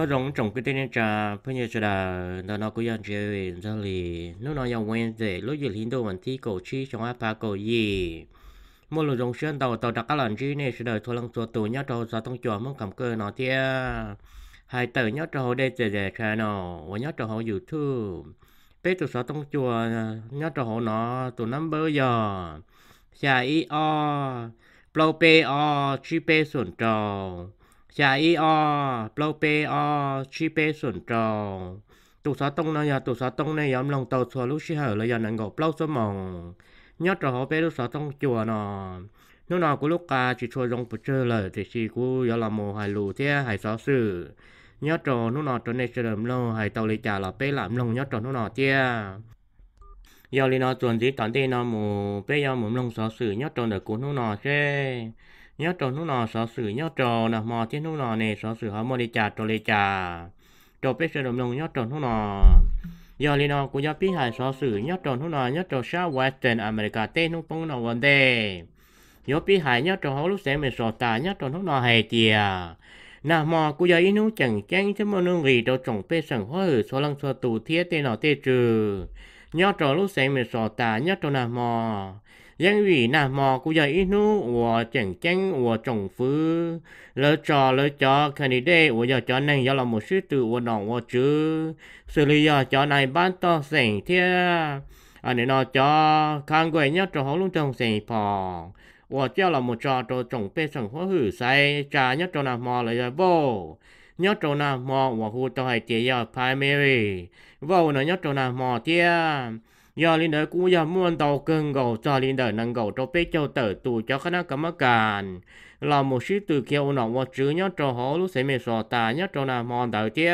nhớ rong trồng cái tên trà bây giờ cho là nó nó cũng dân chơi ra lì. Nó nó yêu quen dễ lúc gì hiện đồ mình thi cổ chi trong áp phá cổ gì. Một lần rong xuyên tàu tàu đặc các lần chi này sẽ đợi thôi lăng số tù, nhớ trâu ra tông chùa mong cầm cơ nó tia hai tờ nhớ trâu đây dễ để channel và nhớ trâu YouTube bé tụ sáu tông chùa, nhớ trâu nó tụ năm bơ giờ. Xà y o, plau pe o, chi pe xuẩn trâu chả y o plau p o, chi p xuẩn trâu tụ sáu tông này tụ sáu tông này yếm lòng tàu xua lúc xí hở là giờ năng gộp plau số mỏng nhớ trâu bé lúc sáu tông chùa nó nô nào của lúc ca chỉ chùa rong bự chơi lời thì chỉ của giờ làm mồ hài lù thế hài sáu sự. Nhớ trò nô nào trò này sẽ làm lâu hài tàu lấy trả là bé làm lòng nhớ trò nô nào thế giờ li nó tuần gì tận đây nó mù bé giờ mồm lòng sáu sự nhớ trò được của nô nào thế nhớ trò nút nọ sở sử nhớ trò nè mò thế nút nọ này sở sử họ mò đi trả trò lê trả trò bé sẽ làm lông nhớ trò nút nọ. Giờ li nọ cũng giờ biết hài sở sử nhớ trò nút nọ, nhớ trò sao Western America, tên nút bông nọ vấn đề nhớ biết hại, nhớ trò hậu lúc sẽ mình sọ tà, nhớ trò nút nọ hay tiề nà mò cú giờ ý nút chẳng chăng chứ mà nương vì trò trồng bê sừng hoa hử số lăng số tù thiết tên nọ tê trừ. Nhớ trò lúc sẽ mình sọ tà, nhớ trò nà mò dân ủy nà mò của giờ ít nu của chèn chăng của trồng phứ lỡ trò lỡ cho khẩn đề của giờ cho nên giờ là một sư tử của nòng của chứ xử lý giờ cho này bán to sành thế anh à, nên nó cho khang quậy nhất trò họ luôn trong sành phòng của cho là một trò trò trồng bê sành hóa hử say, trà nhất trò nà mò lại giờ vô. Nhớ trò nào mò và hù tàu hải tiề giờ primary. Vô nó nhớ trò nào mò tiề，giờ linh đời cũng giờ muốn đầu cưng gầu cho linh đời năng gầu cho bé cho tử tù cho khả năng cấm cản. Là một sĩ từ kêu ông một chữ nhớ cho họ lúc sẽ mê sọ tà nhớ cho là mòn đời chứ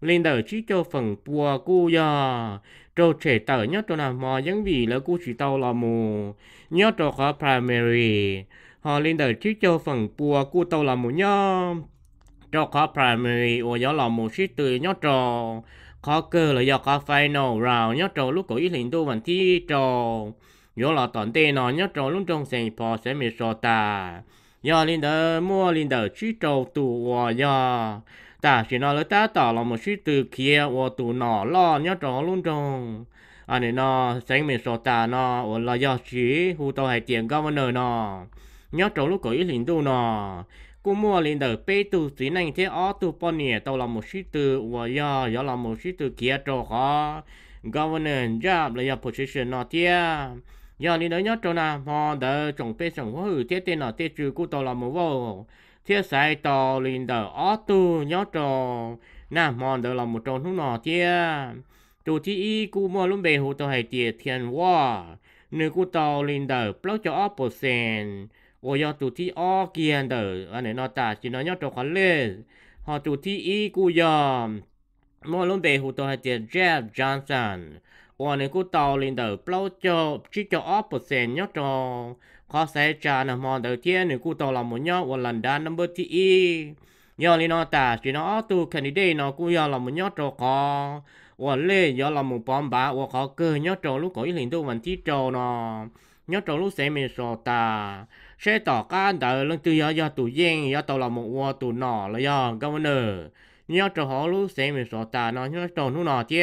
linh đời chỉ cho phần bùa cu giờ. Cho trẻ tờ nhớ cho là mò những vì là cu chỉ tàu là mù. Nhớ cho khó primary. Họ linh đời chỉ cho phần bùa cu tàu là mù nhớ. Cho khó primary và gió là một sĩ từ nhớ cho khó cơ là do có final round. Nhớ trò lúc cổ ý linh tu vẫn thi trò. Nhớ là toàn tê nó nhớ trò lúc trong sinh phò sẽ mê sọ ta do linh đờ mua linh đờ chỉ trò tù hòa giờ ta chỉ nói là ta tỏ là một sự từ kia và tù nọ lo, nhớ trò lúc trong. Anh ấy nó sáng mình số ta nó và là do chỉ hù tàu hay tiền governor nó nhớ trò lúc cổ ý linh tu nó cú mua linh đầu bê tu chỉ nên thế ở tu tàu là một sự từ và do do là một sự từ kia cho governor job là position nó kia giờ linh đầu nhớ cho nào? Họ đỡ trồng bê trồng hoa thế, tên nó thế trừ cú tàu là một vô. Thiết sai tàu linh đầu ở tu nhớ cho nè mò đỡ là một trong nó kia tu thi y cú mua lúc bề hồ tàu hay tiền thiên hoa. Nếu cú tàu linh đầu bao cho ở percent 我要读ที่อ้อเกียนเดออันนี้นอตาจินอยอตัวคันเลยฮอ读ที่อีกูยอมมอลงเบหูตัวเจเจฟจอห์นสันวันนี้กูตอลินเดอเปล่าจบชิจออเปอร์เซ็นต์ยอดจอขอใส่จานมอเดอเทียนนี่กูตอละมุนยอวันลันดานนัมเบอร์ที่อียอลินอตาจินออตูแคนดิเดตนอกูยอละมุนยอตัวคอวันเล่ยอละมุนปอมบาว่าขอเกินยอดจอลูกก็อีหลินตัววันที่จอนอยอดจอลูกเสมีโซตา sẽ tỏ cá đỡ lưng từ giờ giờ tụ giang giờ tàu là một hoa tụ nọ là giờ công nợ. Nhớ cho họ lúc xem mình sợ ta nó, nhớ trộn lúc nọ chứ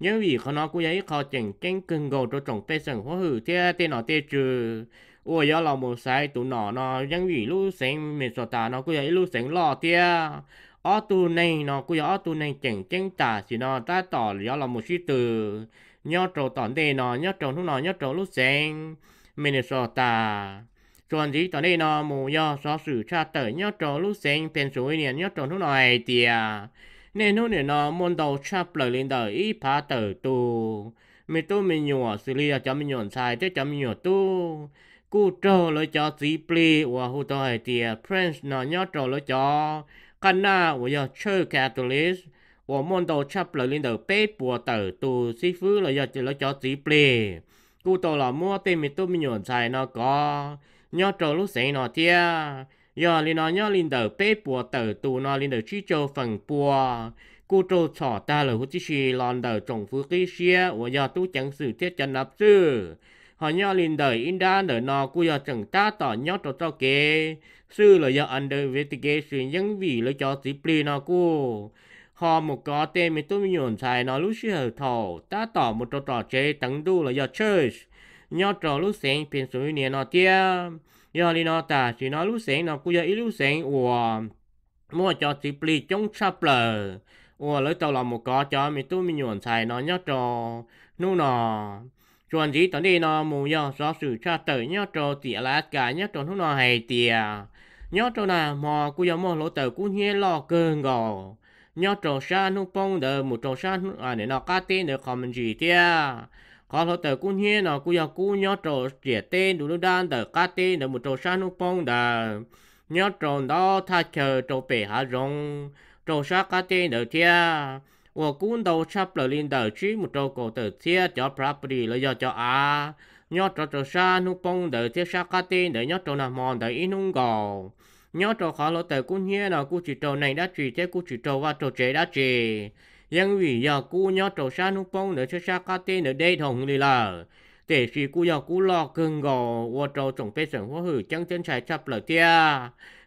nhớ vì họ nó cũng giấy họ chỉnh chỉnh cưng gầu cho trồng phê sừng hóa hử thế thế nọ thế trừ. Ủa giờ là một sai tụ nọ nó nhớ vì lúc xem mình sợ ta nó cũng giấy lúc xem lo thế ở tu này nó cũng ở tu này chỉnh chỉnh ta thì nó ta tỏ giờ là một sĩ từ. Nhớ trộn tỏ đề nó nhớ trộn lúc nọ, nhớ trộn lúc xem Minnesota chuẩn gì tao đây nó mù do xóa sử cha tờ nhớ trò lúc sinh bên số liền nhớ trò lúc này thì nên nó này nó muốn đầu cha lời lên đời ý phá tờ tu mình tu mình nhổ xử lý cho mình nhổ sai thế cho mình nhổ tu. Cú trò lối cho gì pli và hụ tôi thì prince nó nhớ trò lối cho Canada và do chơi Catholic và muốn đầu cha lời lên đầu bế bùa tử tu sĩ phứ là cho chỉ cho sĩ plê cú tổ là mua tên mình tôi mình nhuận xài nó có nhớ trâu lúc sáng nó thia. Giờ linh nó nhớ linh đầu bê bùa tờ tù nó linh đầu chi châu phần bùa. Cô trâu sọ ta là hút chi xì lòn đầu trồng phú khí xia. Và giờ tu chẳng sự thiết chân nạp sư. Họ nhớ linh đời in đa nở nọ. Cô giờ chẳng ta tỏ nhớ trâu trâu kế sư là giờ under investigation những vị là cho sĩ pli nọ cô. Họ một có tên mình tôi nhổn xài nó lúc xưa thổ. Ta tỏ một trò trò chế tấn đu là giờ chơi nhau trò lúc sáng bên số nè, nó tia giờ đi nó ta chỉ nó lúc sáng nó cú giờ ít lúc sáng ủa, mua cho chỉ discipline chống chắp lờ. Ủa, lấy tàu là một có cho mình tôi mình nhuận xài nó nhau trò nu nó chuẩn gì tận đi nó, mù giờ do sự cha tử nhau trò tỉa lá cả nhau trò nu nó hay tia nhau trò nào mò cú giờ mò lỗ tờ cú nhé lo cơn gò nhau trò sa nu bông đờ một trò sa à để nó cá tên được không gì tia có lỗ tờ cũng hiên nó cũng dòng cũng nhớ trổ trẻ tên, đủ lúc đan tờ cá tên được một trổ sáng nụ bông đà. Nhớ trổ đó, tha chờ trổ bể hạ rong trổ sáng cá tên được thia. Và cũng đầu sắp lời lên đời chỉ một trổ cổ tờ thia, cho property là do cho à nhớ trổ trổ sáng nụ bông đờ thia sáng cá tên đờ nhớ trổ nằm mòn đờ ít nung gò. Nhớ trổ khó lỗ tờ cũng hiên nó cũng chỉ trổ này đã trì, thế cũng chỉ trổ và trổ trẻ đã chỉ nhưng vì giờ cũng nhớ cho sa nu bông đợi thiết cá tên đợi đây thùng đi để chỉ cũng giờ lo cưng gò và trâu trồng bê sừng hoa hử chẳng chân chạy chập lỡ tia.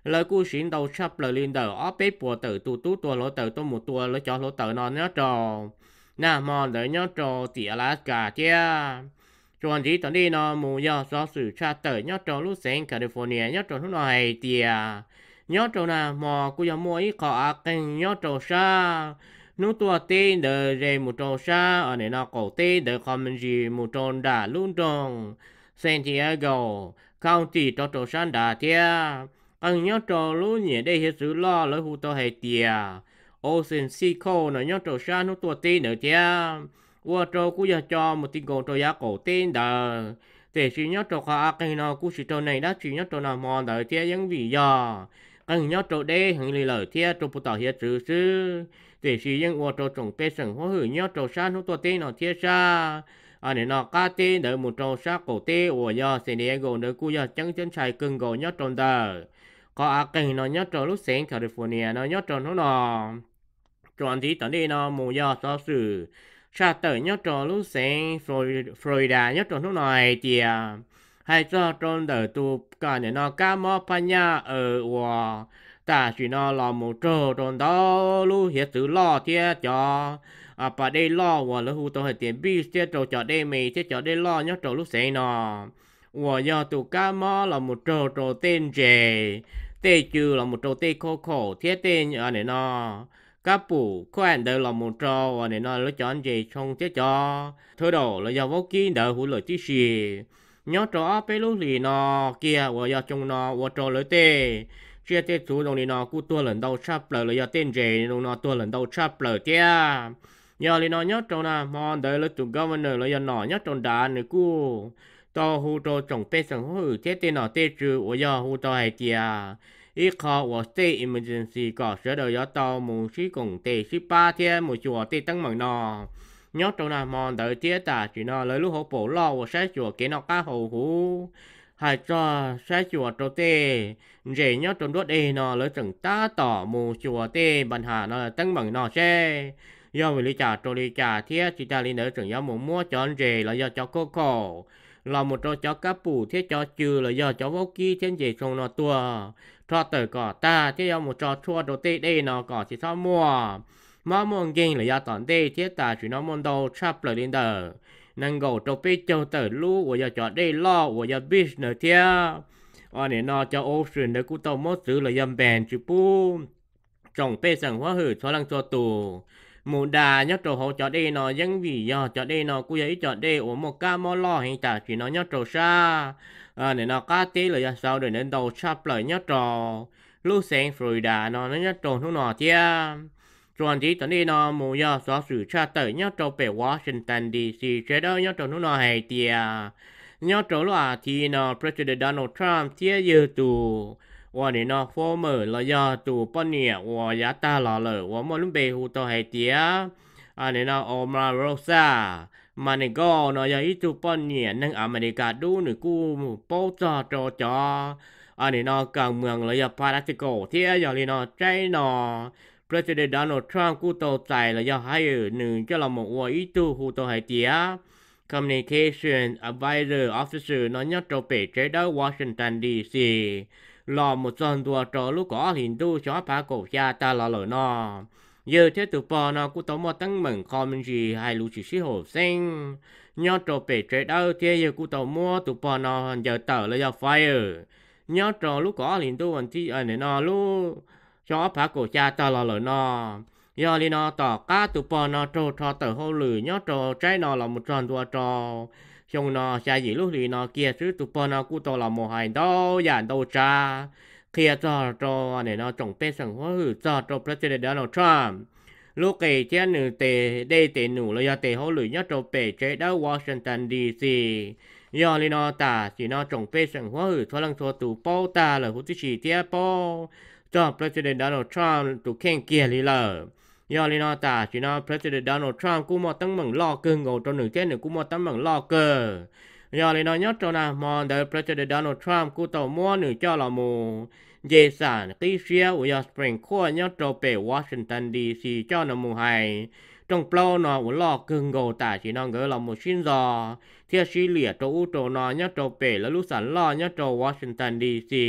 Lời cú xin đầu sắp lời lên đầu ở bếp bùa tử tu tu tua lỗ tử một tua lỗ cho lỗ tử nó nhớ trò. Nà mò đợi nhớ trò tỉa lá cả chia chuẩn chỉ đi nó mù do do sự tra nhớ trò lúc sen California nhớ trò lúc này tỉa nhớ trò nà mò cú giờ mua ít khó kênh nhớ trò sa nu tua tê đờ rê một trò xa, ở này nó cổ tê đờ không gì một trò đã luôn tròn. Santiago Diego County trò trò xa đã thiê anh nhớ trò lú nhẹ đây hết sự lo, lỡ hụ tao hay tiề Ocean Sea Coast nó nhớ trò xa, nó tua tê đờ chứ qua trò cú giờ cho, một tiếng gồm trò giá cổ tê đờ. Để chỉ nhớ trò khó cái nó cú chỉ trò này đã chỉ nhớ trò nào mòn đờ chứ những vì do. Anh nhớ trò đây hình lì lỡ chứ trò phụ tao hết sự sư để sử dụng qua trò trồng bê sừng hóa hử nhau trò sa nó tua tên nó thiết sa. À nè nó cá tên đỡ một trò sa cổ tê của do San gồ đỡ cú giờ chân chân chạy cưng gồ nhau trò đờ có à cái nó nhau cho lúc sáng, California nó nhau cho nó nó chọn gì tận đi nó mù do so sự. Sa tờ nhau cho lúc sáng Florida nhớ cho nó này thì hay cho trong đời tu cả nè nó cá mò panya ở wa ta chỉ nó lo một trâu tròn đó lu hiệp tử lo thế cho. À bà đây lo và lỡ hụt tôi tiền bi thế trâu cho đây mày thế cho đây lo nhớ trâu lúc sáng nọ và do tụ cá mò là một trâu trâu tên dề tê chư là một trâu tê khô khổ, thiết tên ở này nọ cá bù khoan đời là một trâu và này nọ lỡ chọn gì trong thế cho. Thôi đồ là do vô kín đời hụt lời tí xì. Nhớ trâu á bê lúc lì nọ kia và do trong nọ và trâu lỡ tê chia tê chú đồng đi nó cú tua lần đầu chắp lờ là tên rể đồng nó tua lần đầu chắp lờ kia giờ đi nó nhất trong là mòn đời là chủ governor là giờ nó nhất trong đá nữa cú to hú cho trồng tê sang hú chết tê nó tê trừ ở giờ hú to hay kia ít khó ở state emergency có sửa đời gió to mù sĩ cùng tê sĩ ba thiên mù chùa tê tăng mừng nó nhớ trong là mòn đời tía ta chỉ nó lấy lúc hậu bổ lo và sẽ chùa kế nó cá hậu hú hai cho sai chùa trâu tê, rể nhớ trong đốt đi nó lỡ chẳng ta tỏ mù chùa tê bàn hà nó tăng bằng nó xe. Do vì lý trả trâu lý trả thiết, chỉ ta lý nữa chẳng do mù mua chọn rể là do cho cô khổ. Là một trò chó cá bù thiết cho trừ là do chó vô kỳ thiên gì trong nó tua cho tờ cỏ ta thiết do một trò chua trâu tê đây nó cỏ chỉ sao mua mà muốn kinh là do tòn tê thiết, ta chỉ nó môn đầu chắp lời đến đời năng gầu trâu bê châu tờ lũ của giờ cho đây lo của biết nữa thế ở này nó cho ô ocean để cú tàu mất giữ là dâm bèn chứ pu trồng bê sẵn hóa hử cho lăng cho tù. Mù đà nhớ trâu hậu cho đây nó dân vì do cho đây nó cú giấy cho đây ổ một ca mò lo hiện tại chỉ nó nhớ trâu xa. À này nó cá tí là sao để nên đầu sắp lại nhớ trâu lúc sáng Florida nó nó nhớ trâu nó nọ chia chuẩn chỉ tận đây nó mù do xóa sự tra tới nhớ trâu về Washington DC chế đó nhớ trâu nó nọ hay tia nhớ trâu là thì nó President Donald Trump tia dư tù 我哋呢 former 了呀，做半年我也打了了，我们准备好到海底啊，啊你呢 Omar Rosa，mà này go nó giờ ít chụp bao nhiêu nên America đu nữa cú bao giờ cho cho à này nó càng mường là giờ Palatico thì giờ này nó trái nó President Donald Trump cú tàu tài là do hai ở nữ cho là một người ý tu hù tàu hải tía Communication Advisor Officer nó nhớ trò bể chế đó Washington DC lò một dân tua trò lúc có hình tu cho phá cổ cha ta là lỡ nó giờ thế tụ bò nó cũng tao một tăng mừng comment gì hay lũ chỉ sĩ hồ sinh. Nhớ trò bể chế đó thế giờ cũng tao mua tụ bò nó, giờ tờ là do fire. Nhớ trò lúc có hình tu anh chị anh nó lúc cho phá cổ cha ta lò lỡ nó. Do li nó tỏ cá tụ bò nó trâu cho tờ hô lử nhó trò trái nó là một tròn tua trò. Xong nó cha gì lúc thì nó kia chứ tụ bò nó cũng tỏ là một hành đâu dàn đâu cha. Kia cho cho này nó trồng bên sân hóa hử cho cho president Donald Trump lúc kể trên nữ tề đây tề nụ là do tề hô lưỡi nhó cho bể chế đó Washington DC do li nó ta chỉ nó trồng bên sân hóa hử thoa lăng thoa tụ bao ta là hút chỉ tia bao จอ President Donald Trump ตุเข่งเกียร์ลีเลอยอลีนอตาจีนอ President Donald Trump กูมอตั้งมังลอกเกินโง่ตัวหนึ่งเจนหนึ่งกูมอตั้งมังลอกเกินยอลีนอยอดจนามอนเดอ President Donald Trump กูต่อมัวหนึ่งเจ้าละมูเจสันกิเชียวยอสปริงขั้วยอดโจเปวอชิงตันดีซีเจ้านมูไฮจงเปล่านอวลอกิงโง่แต่ชีนองเกอลอมูชินจอเทียชีเลียโจอูโจนอยอดโจเปและลูกสันล่อยอดโจวอชิงตันดีซี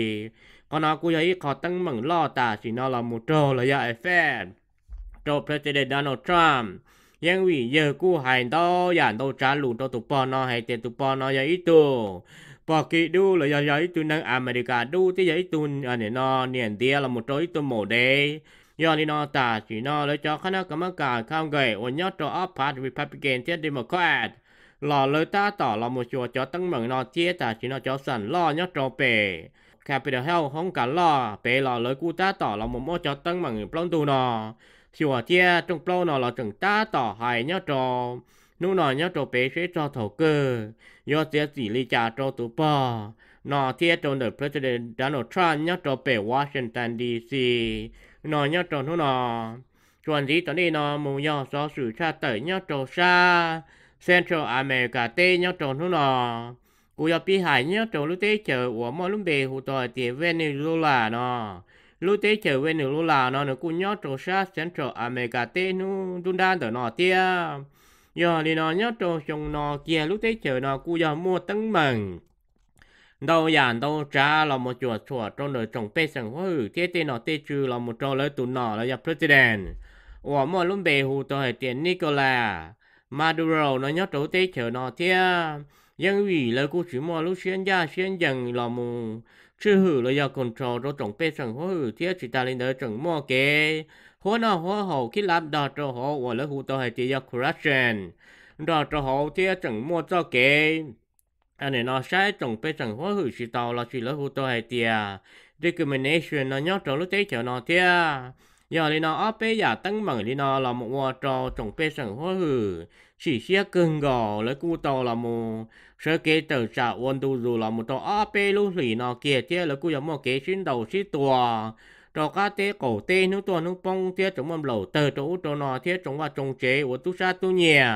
อนากูยายขอตั้งมังล่อตาสินอลามูโตระยะไอแฟนโตประธานดาธิบดีทรัมยังวิเยอกู้หายโตอย่างโตจาลูโตตุปอนอหายเตตุปอนอยาอิตูปอกีดูเลยยาอิตูนังอเมริกาดูที่ยาอิตูอันเนนอเนียนเดียละมุโตอิตูโมเดย้อนนอตาสินอเลยจอคณะกรรมการข้ามเกยวันยอดตัวออฟพาร์ตวิพับเกนเทียเดโมแครตหล่อเลยตาต่อลามุชัวจอตั้งมืองนอเทียตาสินอจอสันล่อยอดโตเป cả bị đào heo không cả lo bé lo lỡ cú ta tỏ là một mô cho tăng mà người plong tu nọ. Xua chia trong plong nọ là chừng ta tỏ hài nhau trò. Nu nọ nhau trò bé sẽ cho thổ cơ. Do chia chỉ lý trả cho tụ bò. Nọ chia trong đời president Donald Trump nhau trò bé Washington DC nọ nhau trò nu nọ. Chuẩn gì tận đi nọ, mù nhau do sự tra tới nhau trò xa. Central America tê nhau trò nu nọ cú yo bị hại nhớ trò lúc tê chờ của mọi lúc bề hụ tỏi tiền Venezuela nó lúc tế trở Venezuela nó nó cũng nhớ trò sát Central America tế nu đun đan tờ nó tia giờ thì nó nhớ trò trong nó kia lúc tế trở nó cũng giờ mua tấn mừng. Đâu dàn đâu trả là một chuột chuột trong đời trồng bê sừng hoa hử thế tên nó tê trừ là một trò lấy tụ nó là nhà president. Và mỗi lúc bề hù tôi tiền Nicola Maduro, nó nhớ trò tế trở nó tia dân vì lời của chỉ mua lúc xuyên gia xuyên dần là một chứ hử là do control rồi trồng bê sừng hóa hử thiết chỉ ta lên đời trồng mua kế hóa nào hóa hậu khi làm đò cho họ và lời hù tôi thì do corruption đò cho họ thiết trồng mua cho kế anh ấy nói sai trồng bê sừng hóa hử chỉ tàu là chỉ lời hù tôi thì discrimination nó nhớ trồng lúc tế chờ nó thế giờ thì nó áp bê giả tăng bằng thì nó là một hoa trò trồng bê sừng hoa hử. Chỉ xe cưng gò, lấy cu tàu là một sơ kế tờ trả quân tu dù là một tàu áp bê lúc lì nó kia thế là cu giống một kế xin đầu xin tua cho cá té cổ tê nước tua nước bông thế chúng mầm lẩu tờ chỗ cho nó thế chúng và trồng chế của tu sa tu nhẹ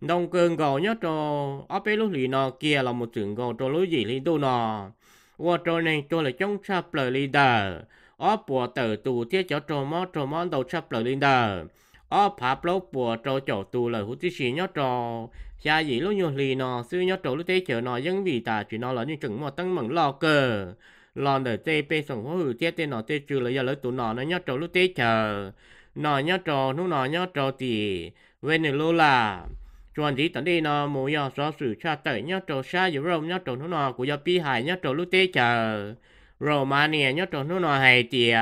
đông cơn gò nhất cho áp bê lúc lì nó kia là một trường gò cho lối gì thì tu nó qua trò này tôi là trong sắp lời đờ ở bộ tử tù thế cho trò mó trò món đầu sắp lời đờ. ở pháp lô bùa trò chỗ tù lời hút xí nhớ trò. Xa gì lúc nhu lì nọ sư nhớ trò lúc tế chờ nọ dân vì ta chỉ nọ là những chừng mò tăng mừng lo cờ. Lo đời tê bê sòng hô hử tê tê nọ tê trừ là giờ lấy tụ nọ nó nhớ trò lúc tế chờ nọ nhớ trò, nú nó nhớ trò thì Venezuela chuẩn gì tận đi nó mua giờ so sự cha tẩy nhớ trò xa dù rồng nhớ trò nú nọ của giờ pi hải nhớ trò lúc tế chờ Romania. Nhớ trò nó nói hay thì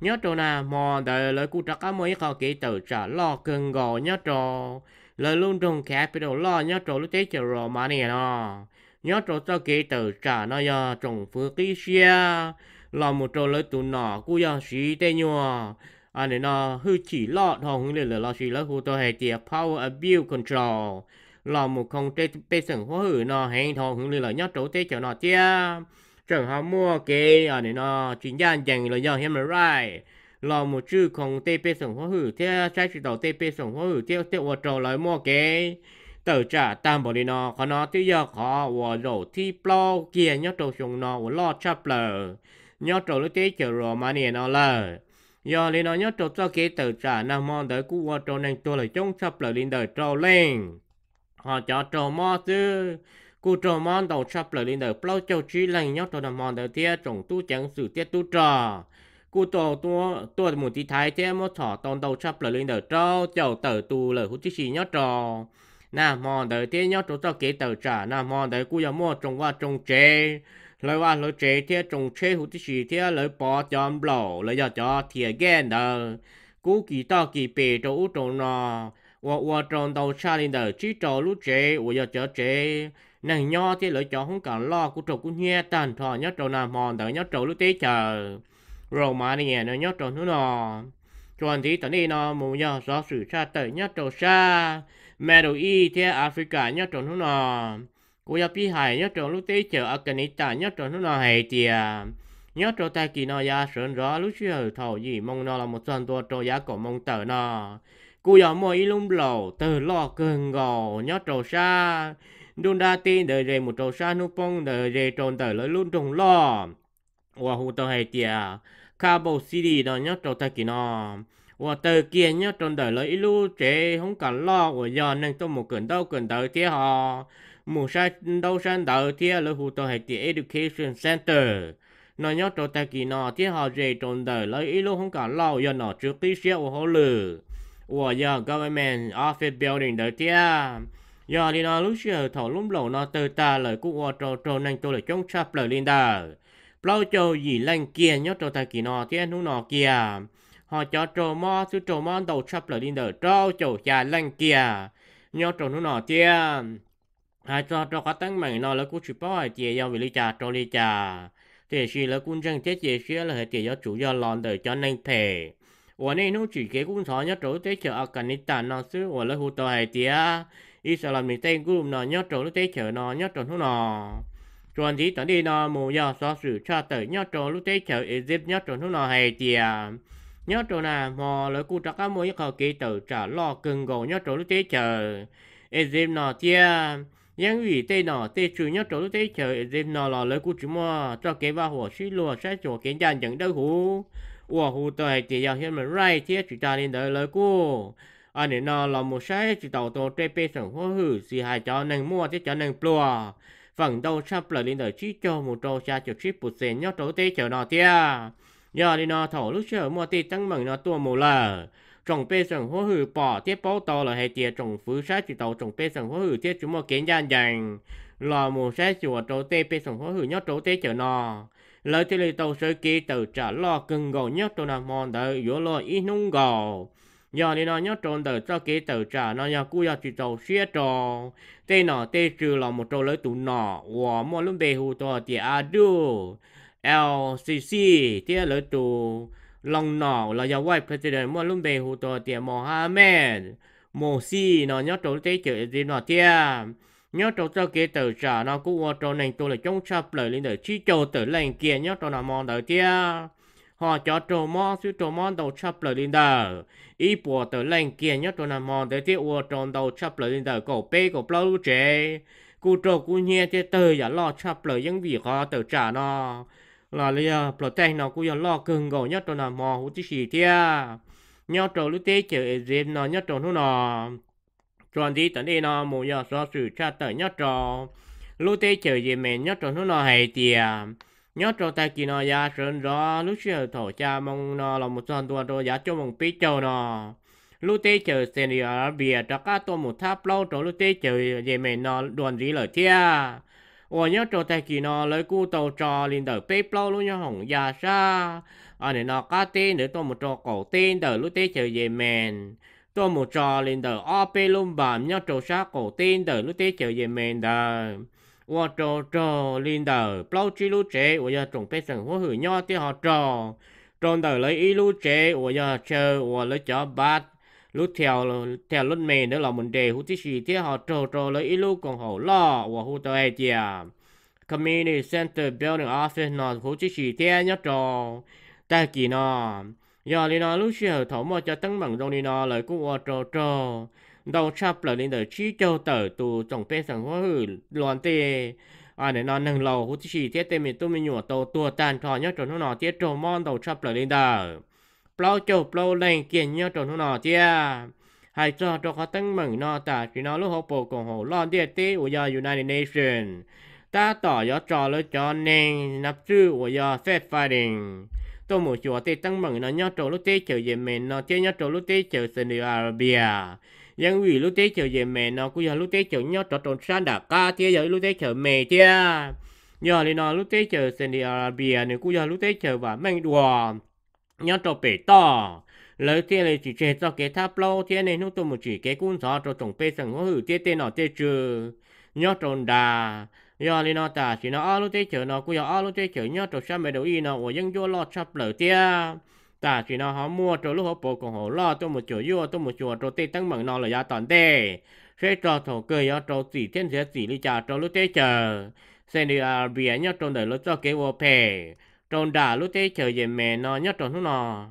nhớ trò na mò đời lời cụ trắc mới khó kỹ tự trả lo cưng gò nhớ trò lời luôn trong capital lo nhớ trò lúc thế chờ Romania nó nhớ trò cho kỹ tự trả nó do trồng phước kỹ xia. Lo một trò lời tụ nọ cụ do sĩ tê nhua. À, Anh nó hư chỉ lo thong hư lời lo sĩ lo cụ tôi hay tiệt power abuse control. Lo một không tê bê sừng hóa hư nó hay thong hư lời nhớ trò tế chờ nó chia chẳng hạn mua cái ở này nó chính gian chẳng là do human rồi là một chữ không tê bê sống hóa hử theo, trái chỉ đầu tê bê sống hóa hử theo theo ở trò lại mua cái tờ trả tam bảo đi nó có nó tự giờ khó và rổ thi plo kia nhớ trâu xuống nó và lo chắp lờ nhớ trâu lúc tế chờ rồi mà nè nó lờ. Do lên nó nhớ trâu cho cái tờ trả nằm mong tới cú và trâu nên tôi lại chống chắp lờ lên đời trâu lên họ cho trâu mò chứ cú trò mò đầu chắp lại lên đầu bao châu chỉ lành nhóc trò nằm mò đầu tia trồng tu chẳng sự tiết tu trò cú tổ tua tua một tí thái thế một thọ tòn đầu chắp lại lên đầu trâu chầu tờ tu lời hút chỉ nhóc trò nà mò đầu tia nhóc trò cho kế tờ trả nà mò đầu cú giờ mua trồng qua trồng chế lời qua lời chế thế trồng chế hút chỉ thế lời bỏ chọn lẩu lời giờ cho thiệt ghen đời cú kỳ to kỳ bể trâu trâu nọ 我我撞到车里头只找路这，我要找这。 Nàng nho thì lựa chọn không cần lo của trâu của nhé tàn thọ nhớ trâu nào mòn đợi nhớ trâu lúc tế chờ. Rồi mà nè nó nhớ trâu nữa nọ. Chuẩn thì tận đi nó mù nhớ gió sử xa tới nhớ trâu xa mẹ đồ y thì Africa nhớ trâu nữa nọ. Của nhà pi hải nhớ trâu lúc tế chờ Afghanistan nhớ trâu nữa nọ hay tiề nhớ trâu ta kỳ nó ya sơn rõ lúc xưa thầu gì mong nó là một tuần tua trâu giá cổ mong tờ nò cú giờ mua y lung lầu từ lo cường gò nhớ trâu xa đun đa tin đời rề một trâu xa nu bông đời rề tròn đời lỡ luôn trồng lo. Và hụ tàu hay tiệt Cabo City đó nhớ trâu ta kỳ nó và từ kia nhớ tròn đời lấy lu chế không cần lo. Và giờ nên tôi một cơn đau, cơn đời thế họ một sa, đau san đời thế lỡ hụ tàu hay tiệt Education Center. Nó nhớ trâu ta kỳ nó thế họ rề tròn đời lấy lu không cần lo. Giờ nó trước tí xíu họ lừa 我要 government office building đời thế giờ đi nó lúc giờ thổ lúc lẩu nó từ ta lời cụ ô trò trò nên tôi lại chống chắp lời lên đà. Bao trò gì lanh kia, nhớ trò ta kỳ nó thiên hữu nó kia. Họ cho trò mò sư trò mò đầu chắp lời lên đờ trâu trò gia lanh kia. Nhớ trò hữu nó kia. Hai trò trò có tăng mạnh nó lời cụ chỉ bao hai tiền giao về lý trà trò lý trà. Thì chỉ là quân dân chết gì xưa là hệ tiền do chủ do lòn đời cho nên thể วันนี้นู้จีเกกุ้งสอนยอดโจเตเจออาการนิตานอซื้อวันละหูตัวไอเตีย Israel mình tên gồm nó nhớ trộn lúc tế chở nó nhớ trộn hút nó chuẩn gì tận đi nó mù giờ so sự cho tới nhớ trộn lúc tế chở Egypt nhớ trộn hút nó hay tiề nhớ trộn à mò lời cu trắc cá mồi khẩu kỹ tử trả lo cưng gồ, nhớ trộn lúc tế chở Egypt nó tiề yang ủy tê nọ tê chủ nhớ trộn lúc tế chở Egypt nó là lời cu chúng mò cho kế vào hồ suy lùa sẽ chỗ kiến dàn dẫn đâu hú. Ủa hú tới thì giờ hết mà ray thiết chúng ta nên đợi lời 贴住家里的了过。 อันนี้นอเราไม่ใช่จิตเอาตัวเตเปสังหัวหือสิหายจอหนึ่งมั่วที่จอหนึ่งปลัวฝั่งเราชับเลยลินเดอร์ชี้โจมูโจชาจุดชิปุเซนยอดโตเตเจอนอเทียยอดลีนอถอลูกเชื่อมั่วที่ตั้งเหมือนนอตัวมูละจงเปสังหัวหือปอเทียเป้าโตเลยให้เจียจงฟื้นใช้จิตเอาจงเปสังหัวหือเทียจุมั่วเกณฑ์ยานยังรอมูใช้จัวโตเตเปสังหัวหือยอดโตเตเจอนอ lời thì lời tàu sơ ký tàu trả lo cưng gò nhất tôi làm mòn đời yếu lo ít nung gò giờ thì nó nhớ trốn từ cho kế từ trả nó nhà cú nhà chỉ tàu xía trò tê nọ tê trừ là một trâu lấy tụ nọ và mua luôn bề hù tòa thì à đu LCC thì lấy tụ lòng nọ là nhà white president mua luôn bề hù tòa thì Mohammed Morsi nó nhớ trốn tê chữ gì nọ tiêm nhớ trâu cho kế từ trả nó cũng qua trâu này tôi là chống sập lời lên đời chi trâu từ lên kia nhớ trâu là mong đời tia họ cho trò mò sư trò mò đầu chập lời lên đờ ý bộ tờ lên kia nhớ trò nằm mò để thiết ua tròn đầu chập lời lên đờ cổ bê, cổ bao chế cú trò cú nhẹ chế tờ giả lo chập lời những việc họ tờ trả nó. Là lia bờ tay nó cũng lo cưng gầu nhớ trò nằm mò, hú tí xì tia nhớ trò lũ tế chờ dìm nó, nhớ trò nó. Nọ tròn đi tận đây nó, mù giờ so sự cha tờ nhất trò. Lũ tế chờ gì mẹ nhất trò nó hay tiền nhớ cho ta chỉ nó ra sơn rõ lúc xưa thổ cha mong nó là một con tua dạ, cho giá cho mong pí châu nó lúc tê chờ sen đi ở bìa cho các tôi một tháp lâu cho lúc tê chờ về mẹ nó đoàn gì lời thia. Ủa nhớ cho ta chỉ nó lấy cu tàu cho liền đợi pí lâu lúc nhớ hỏng ya sa ở này nó cá tê nữa tôi một trò cổ tên đời lúc tê chờ về mẹ tôi một trò liền đợi op luôn bà nhớ trò sát cổ tên đời lúc tê chờ về mẹ đời và trò trò đời chi giờ trồng thì họ trò đời lấy ý lú chế và giờ chờ và lấy cho bát lú theo theo lúc mè nữa là mình đề hút tí gì thì họ trò trò lấy ý lúc còn họ lo và hút tới ai chìa community center building office nó hút tí gì thế nhớ trò ta kỳ nó giờ đi nó lúc xưa thổ mà cho tăng bằng rồi đi nó lấy cũng và trò trò đầu chắp là lên đời chi châu tờ tù trồng bê sẵn hoa hử loạn tê. À để nó nâng lầu hút chỉ tiết tê mình tôi mình nhổ tàu tua tàn trò nhớ trốn nó nọ tiết trò mòn đầu chắp là lên đời. Bao châu bao lên kiện nhớ trốn nó nọ tiết hãy cho cho họ tăng mừng nó ta chỉ nó lúc họ bộ cộng hồ loạn địa tế của do United Nations. Ta tỏ gió trò lỡ cho nên nắp chữ của do Fed Fighting. Tôi một chùa tê tăng mừng nó nhớ trốn lúc tế chờ mình nó tế nhớ trốn lúc tế chờ Saudi Arabia yang vì lúc tế chờ về mẹ nó cũng giờ lúc tế chờ nhau trò tròn san đã ca thế giờ lúc tế chờ mẹ thế nhớ thì nó lúc tế chờ Saudi Arabia này cũng giờ lúc tế chờ và mang đùa. Nhau trò bể to. Lời tiên này chỉ chế cho cái tháp lâu, thế này nó tôi một chỉ cái cuốn gió cho tổng bê sừng hữu tiết tên nó tiết trừ. Nhớ trồn đà. Giờ thì nó ta chỉ nó alo tiết chờ nó cũng giờ lúc tiết chờ nhớ tròn sang mẹ đầu y nó, của dân vô lo chập lời thế ta chỉ nó họ mua cho lúc họ bộ cùng họ lo cho một chỗ vô cho một chỗ cho tê tăng bằng nó là giá toàn tê. Sẽ cho thổ cơ giờ cho chỉ thiên sẽ chỉ lý trả cho lúc tê chờ. Xem đi à bia nhớ trong đời lúc cho kế vô phê. Trong đà lúc tê chờ về mẹ nó nhớ trong nó nó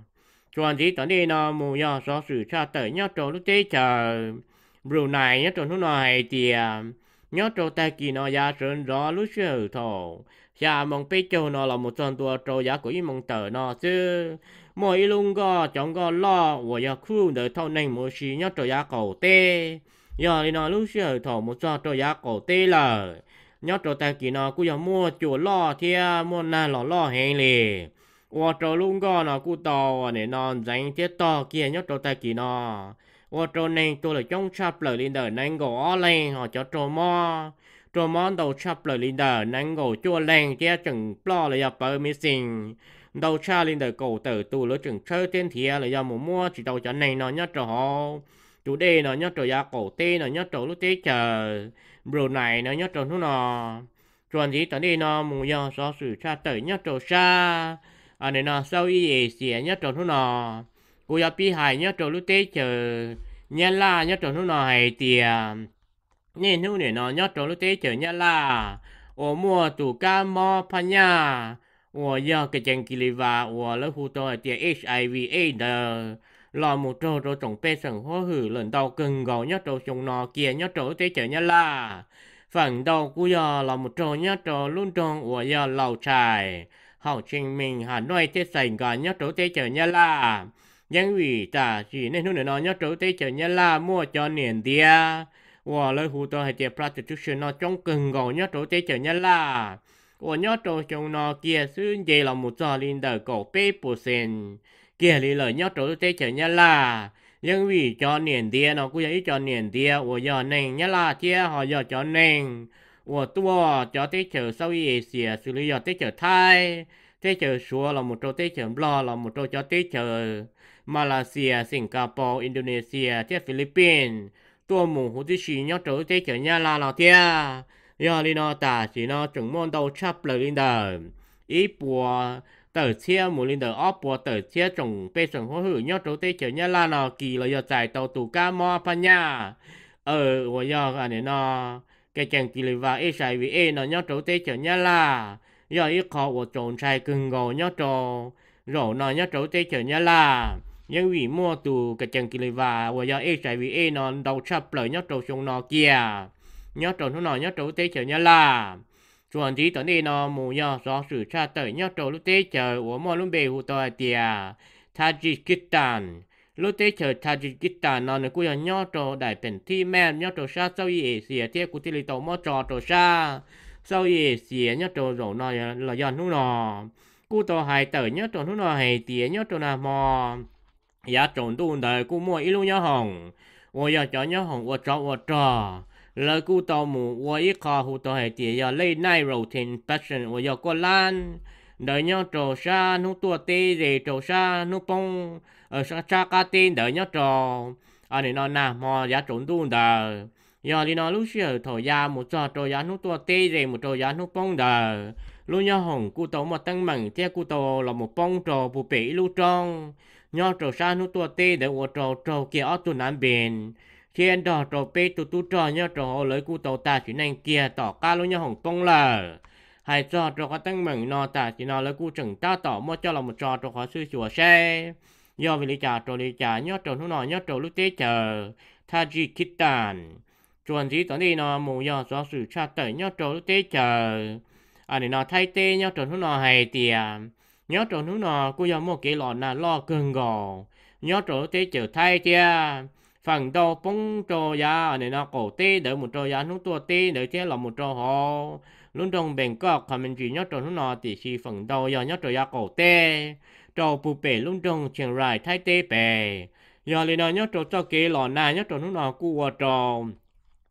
chuẩn chỉ toàn đi nó, mù do số sự cha tới nhớ trâu lúc tê chờ. Bù này nhớ trâu nó này thì nhớ trâu ta kỳ nó giá sơn rõ lúc sửa thổ. Xa mong bê châu nó là một tuần tua trâu giá của y mong tờ nó chứ mỗi lúc có chẳng có lo và giờ khu đỡ thâu nên mỗi xí nhớ cho giá cầu tê giờ thì nó lúc xưa thầu một cho cho giá cầu tê là nhớ cho ta kỳ nó cũng giờ mua chùa lo thì mua na lo lo hẹn lì và cho lúc có nó cũng to để nó dành thế to kia nhớ cho ta kỳ nó và cho nên tôi là trong sắp lời lên đời nên gõ lên họ cho cho mò cho món đầu sắp lời lên đời nên gõ chua lên kia chừng lo là giờ bơ mi sinh đầu cha lên đời cổ tử tu lối trường chơi tiên thì là do mùa mua chỉ đầu cho này nó nhất rồi họ chủ đề nó nhất rồi gia cổ tê nó nhất rồi lúc tê chờ. Bro này nó nhất rồi nó chuẩn gì tận đi nó mùa do so sử cha tử nhất rồi xa. À này nó sau gì xỉa nhất trong nó cô ya pi hài nhất trong lúc tết chờ. Nhất la nhất trong nó hay tiền nên lúc này nó nhất trong lúc tết chờ nhất la. Ô mua tủ ca mò pha nhà ô cái HIV A là một trò trò sừng nhất trò kia nhất trò chờ nhất là phần đầu của giờ là một trò nhất trò luôn tròn ô giờ lầu trải Hồ Chí Minh, Hà Nội thế sành cả nhất trò thế chờ nhà là nhân vì ta chỉ nên hướng nó nhất trò thế chờ nhà là mua cho nền tia. Và lời hù tôi hay tiệp prostitution, nó trong cưng gầu nhất trò thế chờ nhà là của nhớ trong chúng nó kia sư dê là một giờ linh đời cổ bê bù sen kia lý lời nhớ trong tế chở nhá là nhưng vì cho niền địa nó cũng dạy cho niền địa của giờ nền nhá là chia họ giờ cho nền của tua cho tế chở sau y xìa xử lý giờ tế chở thai. Tế chở xua là một chỗ tế chở lo là một chỗ cho tế chở. Malaysia, Singapore, Indonesia, Philippines, tua mù hồ tí xì nhớ chỗ tế chở nhá là là tia 要哩那大是那整么都差不了的，一波。tờ chia một linh tờ óp bộ tờ chia trồng bê sừng hô hử nhớ chỗ tê chờ nhá la nó kỳ là giờ giải tàu tù ca mò pa nha ờ và giờ cái này nó cái chẳng kỳ và HIV A nó nhớ chỗ tế chờ nhá là giờ ít khó của trộn trai cưng gò nhớ chỗ rồi nó nhớ chỗ tế chờ nhá là nhưng vì mua tù cái chẳng kỳ và và giờ HIV A nó đầu chấp lời nhớ chỗ xuống nó kia nhớ chỗ nó nhớ chỗ tế chờ nhá là chuẩn tí tới đây nó mù nhớ rõ sự tra tới nhớ chỗ lúc tế chờ của mua lúc bề hụ tôi tiề Tajikistan lúc tế chờ Tajikistan nó nó cũng nhớ trò đại bản thi men nhớ trò sa sau gì xỉa thế cũng thì tàu mò trò trò sa sau gì xỉa nhớ trò rồi nó là do nó nó cú tàu hai tờ nhớ trò nó nó hay tía nhớ trò nào mò giá trộn tu đời cú mua ít luôn nhớ hồng 我要找nhớ hồng 我找我找 lỡ cú tàu mù wo ít khó hụ tàu hệ tìa giờ lấy nai rầu thịnh passion wo giờ có lan đợi nhau trò xa nụ tua tê rề trò xa nụ bông ở xa xa ca tê đợi nhau trò anh này nó nà mò giá trốn tu đờ giờ đi nó lúc xưa thổ gia một trò trò giá nụ tua tê rề một trò giá nụ bông đờ. Lúc nhớ hồng cú tàu mà tăng mặn che cú tàu là một bông trò bù bể lưu trong. Nhau trò xa nụ tua tê để wo trò trò kia ở tu nam biển thiên đỏ trò bê tụ tụ trò nhau trò lấy cụ tàu ta chỉ nên kia tỏ ca lúc nhau hồng tông là. Hai trò trò có tăng mừng nọ ta chỉ nọ lấy cụ chừng ta tỏ. Mua cho là một trò cho khó sư chùa xe. Do vì lý trả trò lý trả nhớ trò nó nọ nhớ trò lúc tế chờ. Tajikistan chuẩn gì tao đi nọ mù do do sự cha tới nhớ trò lúc tế chờ. À, Anh nọ thay tê nhớ trò nó nọ hay tiền nhớ trò nó nọ cô giờ một cái lọ nà lo cường gò. Nhớ trò lúc tế chờ thay tiền phần đầu bông trò ya này nó cổ tê đỡ một trò ya nút tua tê đỡ chế là một trò họ luôn trong bền cọ còn mình chỉ nhớ trò nó nọ, thì chỉ phần đầu ya nhớ trò ya cổ tê. Trò bù bể luôn trong chiang rải thái tê bể. Giờ lên nó nhớ trò cho kế lò na nhớ trò nó nọ cua trò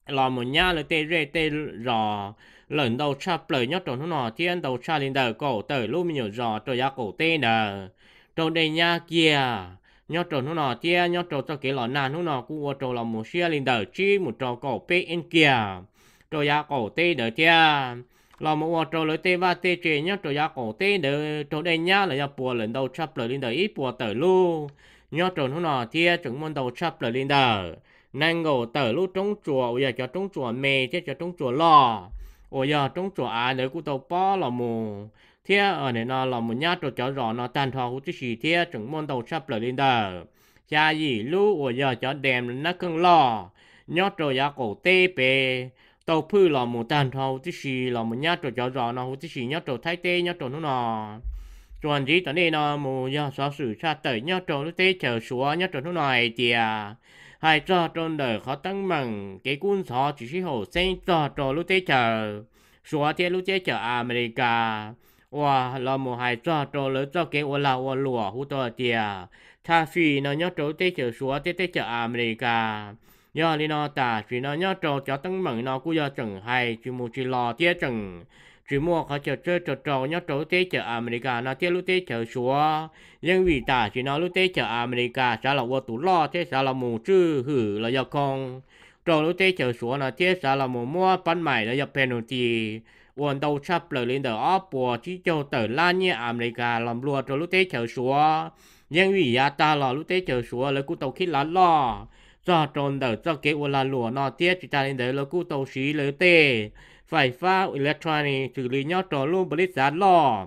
lò một nhá là tê rê tê rò. Lần đầu cha lời nhớ trò nó nọ, thiên đầu cha lên đời cổ tới lúc mình nhớ rò trò ya cổ tê nè trò đây nhà kia nhau trò nó nọ chia nhau trò cho cái lọ nà nó nọ cũng trò là một xe lên đời chi, một trò cổ bê in kia trò ya cổ tê đỡ chia. Là một trò lưỡi tê ba tê chế nhau trò ya cổ tê đỡ trò đây nhá là nhau bùa lần đầu chắp lời lên đời ít bùa tờ lu. Nhau trò nó nọ chia chúng môn đầu chắp lời lên đời. Năng ngủ tờ lu trong chùa bây giờ cho trong chùa mê chứ cho trong chùa lò. Ôi giờ trong chùa à nữa cũng tàu bó là mù thế ở này nó là một nhát rồi cho rõ nó tan thọ hút chỉ thế chúng môn đầu sắp lại lên đời cha gì lú ở giờ cho đem nó cưng, lo. Nhát rồi giá cổ, tê bề tàu phư là một tan thọ hút chỉ là một nhát rồi cho rõ nó hút chỉ nhát rồi thái tê nhát rồi nó nọ. Chuẩn gì tao này nó mù giờ xóa xử xa tới nhát rồi nó tê chờ xóa nhát rồi nó này tiề hai cho trôn đời khó tăng mừng cái cuốn sọ chỉ sĩ hồ sinh cho cho lúc tê chờ. Xóa thế lúc tê chờ America. 哇，老母还抓着了，抓给我老我落好多点。他是呢，要走这就说这这就 America，要你呢打是呢要走就登门呢，กู要整还就冇去老爹整。chỉ mua họ chờ chơi trò trò nhớ trò tế chờ America nó tiếc lúc tế chờ xóa nhưng vì ta chỉ nói lúc tế chờ America sao là vô tủ lo thế sao là mù chư hử là do con trò lúc tế chờ xóa nó tiếc sao là mù mua bán mày là do penalty วัน đầu chắp lời lên đầu áp bùa chỉ cho tờ la nhẹ America, làm lùa cho lúc tế chờ xóa nhưng vì ya ta là lúc tế chờ xóa lấy cú tàu khi lá lo cho tròn đầu cho kế là lùa nó tiết, chỉ ta lên đầu là cú tàu xí lời tê. Phải pha electronic xử lý nhau trò luôn blit giá lo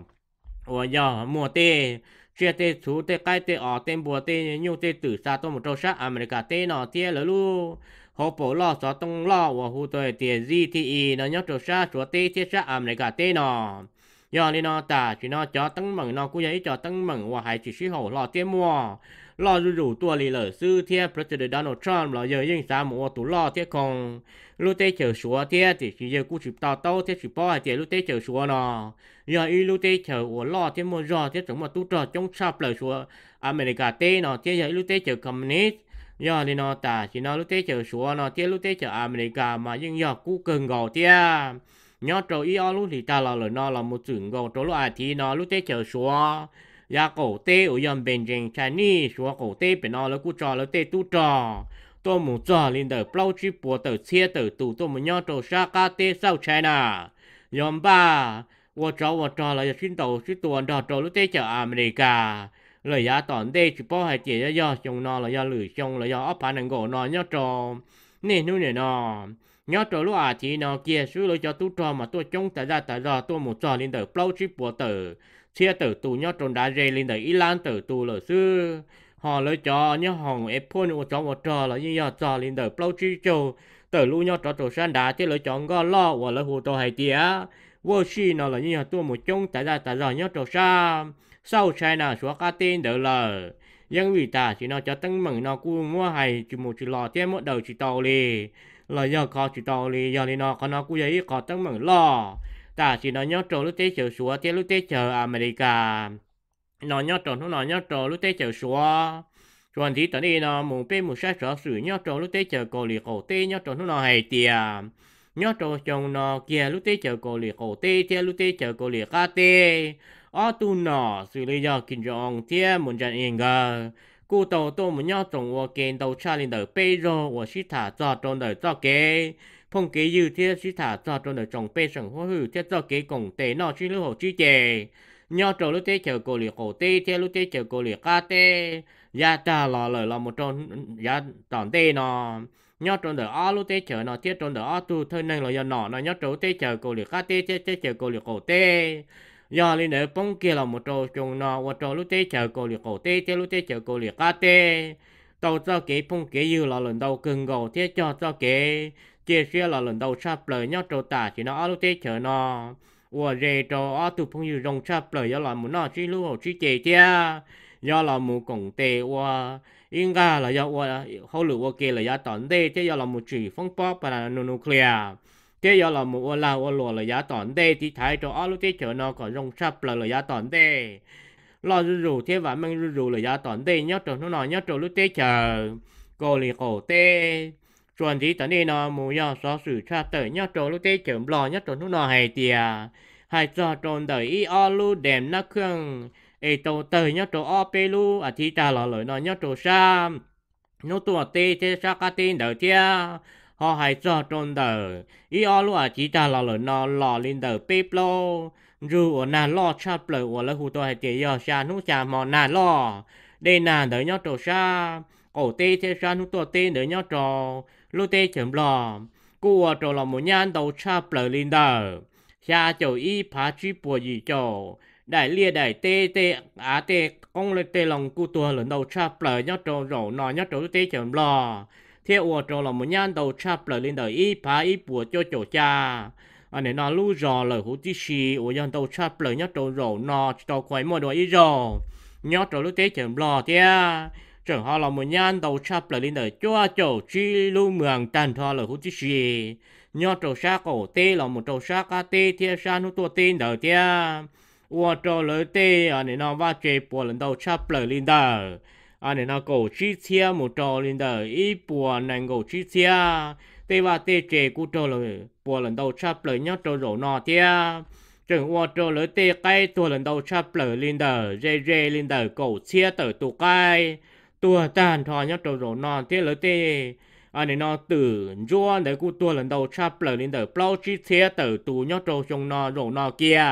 ủa giờ mùa tê, chia tê chú tê cái tê ở tên bùa tê nhu tê tử xa tôi một trâu sát America tê nó tiết lấy luôn họ bỏ lo sợ tông lo và hụ tôi tiền GTE nó nhớ trò xa chúa tê thiết xa ảm này cả tê nọ giờ nên nó ta chỉ nó cho tăng mừng nó cũng vậy cho tăng mừng và hãy chỉ sĩ hậu lo tiêm mua. Lo rủ rủ tua lì lở sư thiên President Donald Trump là giờ yên xa mùa tủ lo thiết không. Lúc tê chờ xuống thiết thì chỉ giờ cũng chụp tàu tàu thiết chụp bò hai tiền lúc tê chờ xuống nó giờ y lúc tê chờ của lo thiết mua rò thiết chúng mà tu trò trong sắp lời xuống America tê nó thiết giờ lúc tê chờ communist giờ thì nó ta chỉ nó lúc tết chờ số nó tiếc lúc tết chờ America mà nhưng giờ cú cần gò tiếc nhớ trâu ý lúc thì ta là lời nó là một chữ gò trâu lúc ai thì nó lúc tết chờ số ya cổ tê ở yam bên trên Chinese số cổ tê bên nó là cú trò là tê tu trò tôi muốn trò lên đời bao chi bùa tờ chia tờ tụ tôi muốn nhớ trâu sa ca tê sau China yam ba 我找我找了新岛是多找找了在叫 America Lời giá tòn đây chỉ bao hai chỉ do dùng nó là do lười dùng là do ấp phản năng gỗ nó nhớ trò nên nu này nó nhớ trò lúc à thì nó kia xứ lời cho tu trò mà tôi chống tại ra tại ra, tôi một trò lên đời plau chỉ bộ tử. Chia tử tù nhớ trò đã dây lên đời ilan tử tù là xứ. Họ lời cho nhớ hồng Apple một trò một trò là như giờ trò lên đời plau chỉ châu tử. Lu nhớ trò trò san đá thì lời chọn gò lo và lời hồ trò hai tía. Vô si nó là như tôi một chống tại ra tại ra nhớ trò sao sau China số cá tên đỡ lờ. Nhưng vì ta chỉ nó cho tăng mừng nó cũng mua hay chỉ một chỉ lò thêm một đầu chỉ tàu lì, là giờ có chỉ tàu lì giờ thì nó có nó cũng vậy có tăng mừng lò, ta chỉ nó nhớ trâu lúc tế chờ số tết lúc tế chờ America. Nó nhớ trâu nó nhớ trâu lúc tế chờ số chuẩn thì tận đi nó một bên một sát sở sử nhớ trâu lúc tế chờ cổ lì cổ tê nhớ trâu nó hay tiền nhớ trâu chồng nó kia lúc tế chờ cổ lì cổ tê, theo lúc tế chờ cổ lì cá tết ở tu nọ, xử lý cho kinh doanh thế muốn chân yên gờ. Cụ tàu tôi muốn nhau trồng và kiến tàu cha lên đời bây giờ và sĩ thả cho trong đời cho kế. Phong kế dư thế sĩ thả cho trong đời trồng bê sừng hoa hư thế cho kế cùng tế nọ sĩ lưu hồ chi chè nhau trồng lúc tế chờ cô liệt cổ tế thế lúc tế chờ cô liệt ca tế gia ta lò lời là một trong gia tòn tế nọ. Nhau trong đời ở lúc tế chờ nọ thế trong đời ở tu thân nên là do nọ nó nhau trồng tế chờ cô liệt ca tế thế chờ cô liệt cổ tế giờ lên nữa bông kia là một trò chung nó một trò lúc tê chờ cô liệt cổ tê tê lúc tê chờ cô liệt cá tê tàu cho kế bông kế yêu là lần đầu cưng gầu thế cho cho kế. Chia sẻ là lần đầu sắp lời nhau trâu tả, chỉ nó lúc tê chờ nó và rề trò ở tụ phong yêu rồng sắp lời, do là muốn nó chỉ lưu hồ chỉ chế thế do là một cổng tê và yên ga là do và hậu lửa kia là do tận tê, thế do là một chỉ phong bó và là nuclear cái giờ là mua là mua lúa là giá tòn đê thì thấy cho ở lúc thế nó còn rong sáp là là giá tòn đê. Lo rủ rủ thế và mang rủ rủ là giá tòn đê, nhớ cho nó nói nhớ lúc thế chờ cô lì cổ tê. Chuẩn gì tận đây nó mua giờ xóa cha tử nhớ cho lúc thế chờ lo nhớ cho nó nói hay tiề hay cho tròn đời y o lu đèm nó tổ tử nhớ cho o pê à thì ta lo lời nó, nhớ cho sa. Nó tua tê thế, sa cá tê thia họ hay cho trôn tờ. Ý ở lúc à, chỉ ta lò lợn nó lò lên tờ bếp lô. Dù ở nà lò chát bờ ở là hù tôi hay chỉ giờ xa nút xa mò nà lò. Đây nà đỡ nhau trò xa cổ tê thế xa nút tôi tê đỡ nhau trò. Lô tê chấm lò. Cua ở trò lò một nhan đầu chát bờ lên tờ xa chỗ y phá chi bùa gì chỗ đại lia đại tê tê, á tê công lên tê lòng cu tua lần đầu chát bờ nhau trò rổ nò nhau trò tê chấm lò theo ua trâu là một nhân đầu chắp lời linh đời y phá y bùa cho chỗ cha. À, anh ấy nói lu rò lời hữu tí xì. Ủa nhân đầu chắp lời nhớ trâu rổ nó cho quấy mọi đồ ý rò. Nhớ trâu lúc tế chẳng lò thế à. chẳng họ là một nhân đầu chắp lời lên đời cho chỗ chi lưu mường tàn thọ lời hữu tí xì. Nhớ trâu xa cổ tê là một trâu xa cá tê thiên xa nó tua tên đời thế à. ủa tàu lời tê anh ấy nói va chê bùa lần đầu chắp lời lên đời anh ấy nói cổ chi chia một trò lên đời ít bùa nên cổ chi chia. Tê và tê chê cú trò lời, bùa lần đầu chắp lời nhắc trò rổ nọ tia. Chừng qua trò lời tê cây tua lần đầu chắp lời lên đời, rê rê lên đời cổ chia tử tụ cây tua tàn thò nhắc trò rổ nọ tia lời tê. Anh ấy nó từ rua để cú tua lần đầu chắp lời lên đời, plau chi chia tử tụ nhắc trò trong nọ rổ nọ kia.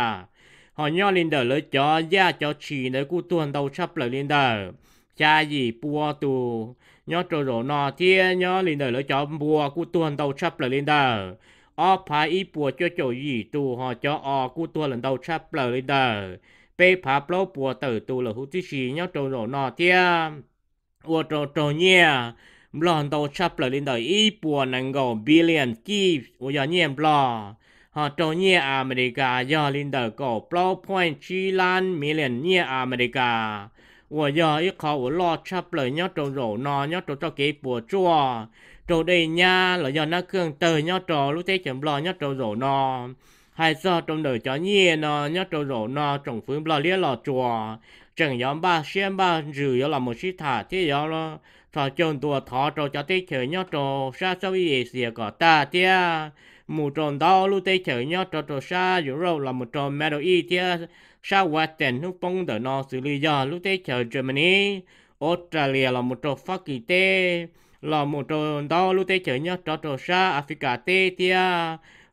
Họ nhớ lên đời lời cho gia cho chỉ để cú tuần lần đầu chắp lời lên đời cha gì bùa tù. Nhớ trâu rổ nọ tia nhớ linh đời lỡ cho bùa cú tuần đầu chấp là linh đời ở phải ý bùa cho chỗ gì tu họ cho ở cú tuần lần đầu chấp là linh đời bê phá blo bùa tử tu là hữu tí xì, nhớ trâu rổ nọ tia ua trâu trâu nhẹ lần đầu chấp là linh đời ý bùa năng gò billion kip ua giờ nhẹ blo họ trâu nhẹ America giờ linh đời có blo point chi lan million nhẹ America. 我要一考我落差不了，要走肉呢，要走到给博做，走的呀，了要那更得要走路在前不要走肉呢，还是trong đời cho nhẹ nó nhớ trâu rổ nó trồng phương bò lia lò chùa chẳng nhóm ba xem ba rử yếu là một sĩ thả thế yếu lo thọ chồng tua thọ trâu cho tê chờ nhớ trâu sa sau y xìa có ta thế mù tròn đau lúc tê chờ nhớ trâu trâu sa yếu râu là một trâu mẹ đồ y thế sa qua tiền lúc bông đỡ nó xử lý do lúc tết chờ Germany Australia là một trò phát kỳ tê, là một trò đó lúc tết chờ nhớ trò trò sa Africa tê tia.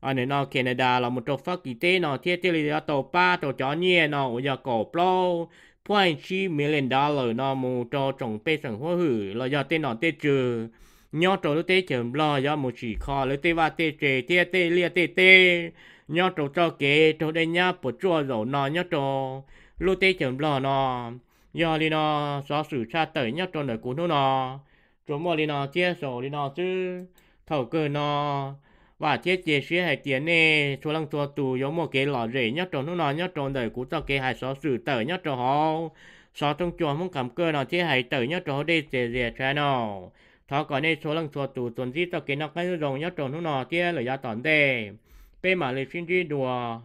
Ở ấy nó Canada là một trò phát kỳ tê nó thiết thiết là tổ ba trò chó nhẹ nó ở nhà cổ plo point chi million dollar nó một trò trồng bê sẵn hoa hử, là do tên nó tê trừ nhớ trâu lúc tê chờ lo do một chỉ kho lúc tê va tê trề tê tê lia tê tê nhớ trâu cho kế trâu đây nhá bột chua dầu nò nhớ trâu lúc tê chừng lo nò gió đi nò xóa sử cha tẩy nhớ trâu nở cũ nô nò trâu mò đi nò chia sổ đi nò chứ thầu cơ nò và thiết chế sĩ hai tiền nè số lăng tua tù giống một cái lọ rễ nhớ trâu nô nò nhớ trâu đời cũ cho kế hai xóa sử tẩy nhớ trâu hò xóa trong chùa mông cầm cơ nò thiết hay tẩy nhớ trâu đây dễ chế channel thọ có nên số lần số tù tuần gì tao kiến nó cái rồng nhớ trộn nó nọ kia là giá tòn đề bê mà lịch xin duy đùa.